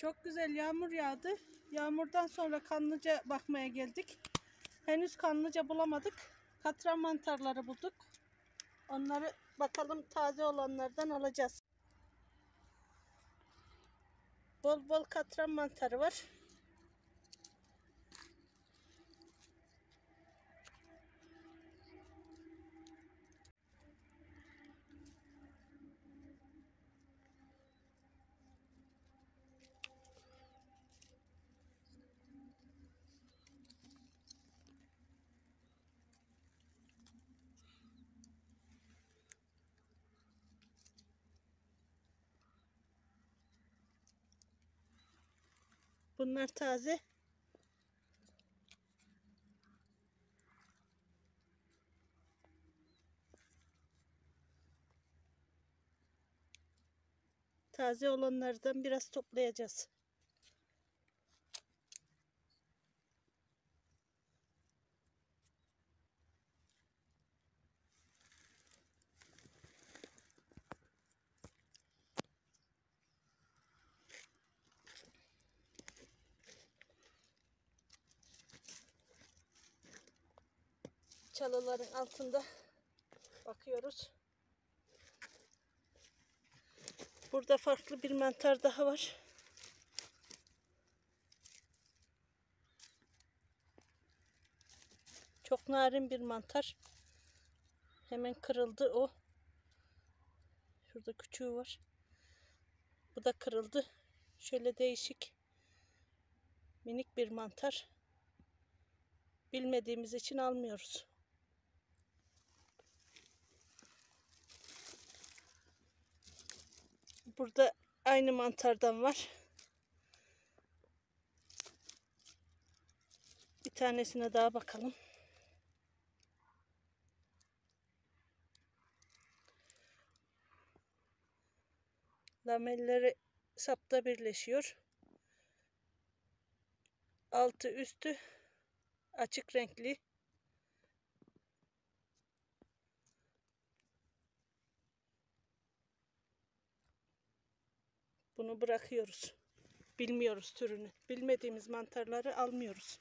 Çok güzel yağmur yağdı. Yağmurdan sonra kanlıca bakmaya geldik. Henüz kanlıca bulamadık. Katran mantarları bulduk. Onları bakalım taze olanlardan alacağız. Bol bol katran mantarı var. Bunlar taze. Taze olanlardan biraz toplayacağız. Çalıların altında bakıyoruz. Burada farklı bir mantar daha var. Çok narin bir mantar. Hemen kırıldı o. Şurada küçüğü var. Bu da kırıldı. Şöyle değişik minik bir mantar. Bilmediğimiz için almıyoruz. Burada aynı mantardan var. Bir tanesine daha bakalım. Lamelleri sapta birleşiyor. Altı üstü açık renkli. Bunu bırakıyoruz. Bilmiyoruz türünü. Bilmediğimiz mantarları almıyoruz.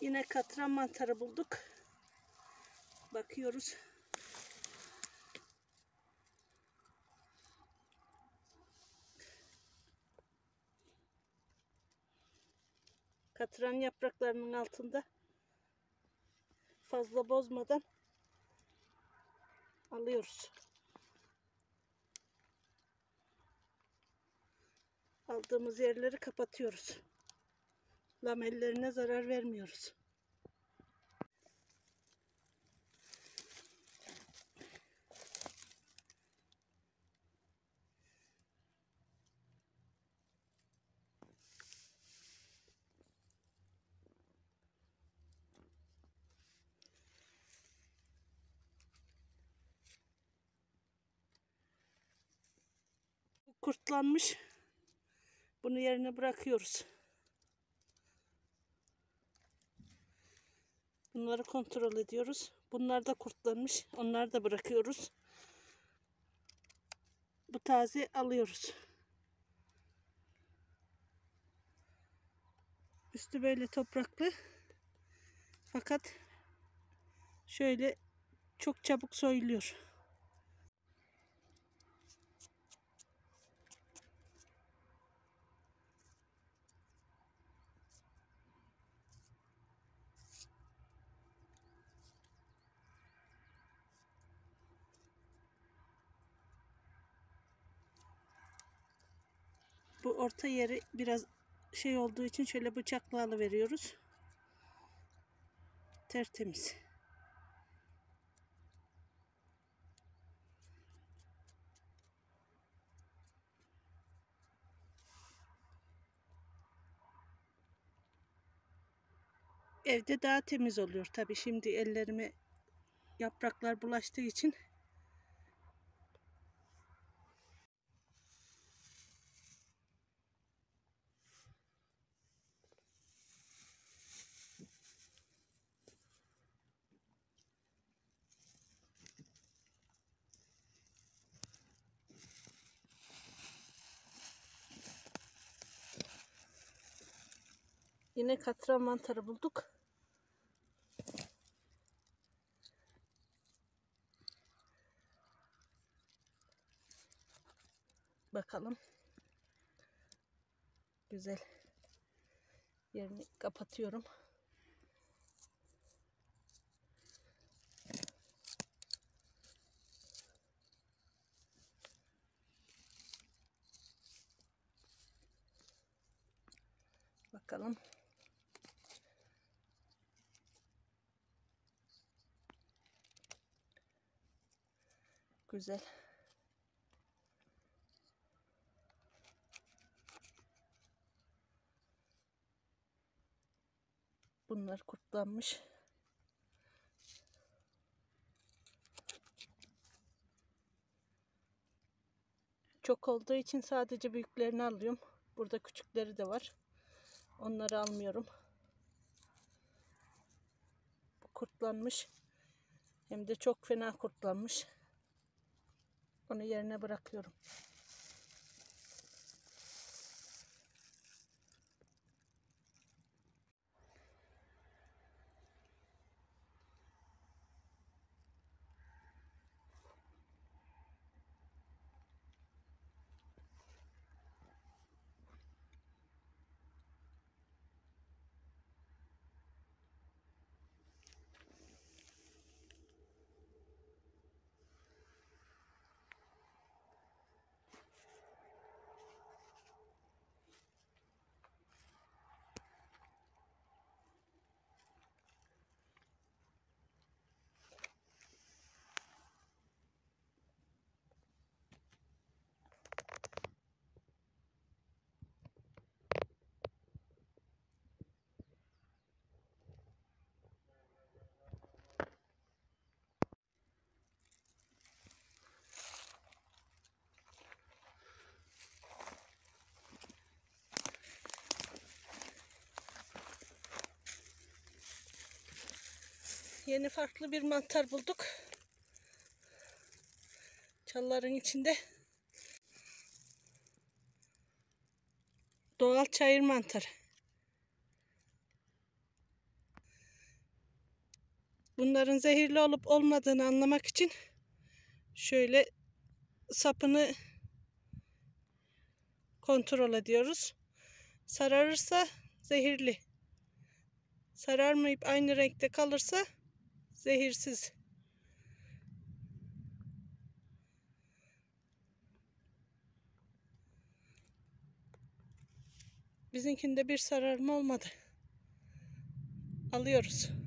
Yine katran mantarı bulduk. Bakıyoruz. Katran yapraklarının altında fazla bozmadan alıyoruz. Aldığımız yerleri kapatıyoruz. Lamellerine zarar vermiyoruz. Kurtlanmış. Bunu yerine bırakıyoruz. Bunları kontrol ediyoruz. Bunlar da kurtlanmış. Onları da bırakıyoruz. Bu taze alıyoruz. Üstü böyle topraklı. Fakat şöyle çok çabuk soyuluyor. Bu orta yeri biraz şey olduğu için şöyle bıçakla alıveriyoruz. Tertemiz. Evde daha temiz oluyor. Tabii şimdi ellerime yapraklar bulaştığı için Yine katran mantarı bulduk. Bakalım. Güzel. Yerini kapatıyorum. Bakalım. Güzel. Bunlar kurtlanmış. Çok olduğu için sadece büyüklerini alıyorum. Burada küçükleri de var. Onları almıyorum. Bu kurtlanmış. Hem de çok fena kurtlanmış. Onu yerine bırakıyorum. Yeni farklı bir mantar bulduk. Çalların içinde. Doğal çayır mantarı. Bunların zehirli olup olmadığını anlamak için şöyle sapını kontrol ediyoruz. Sararırsa zehirli. Sararmayıp aynı renkte kalırsa zehirsiz. Bizimkinde bir sararma olmadı. Alıyoruz.